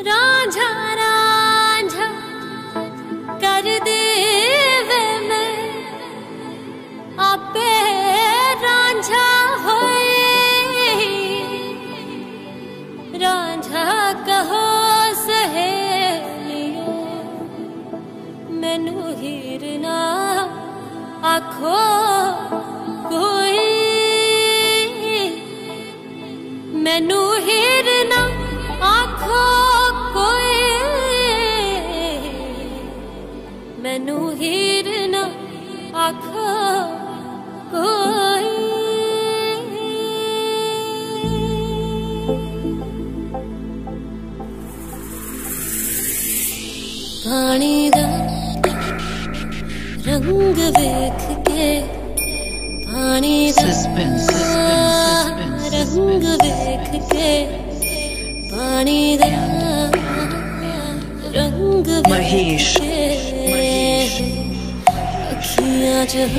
राजा राजा कर देवे मैं। आपे राजा होए। राजा कहो सहेलियो, मैनू हीरना आखो कोई। मैनू मैनू हीर ना आखो कोई। पानी दा रंग देख के पानी दा रंग देख के पानी दा रंग Mahesh. I can't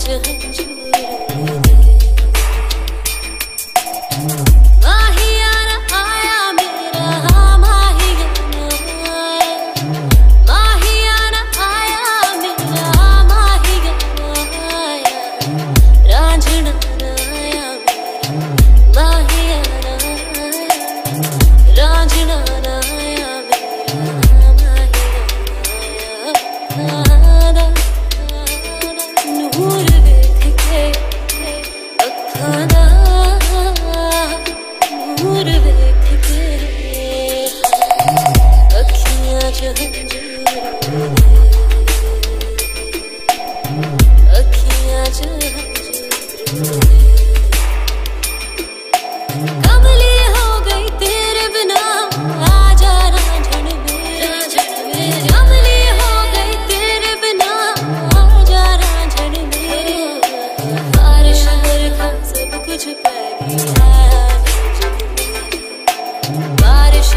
judge you. मुझ पर गया बारिश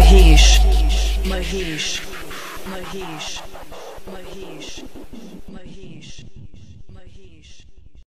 Mahesh Mahesh Mahesh Mahesh Mahesh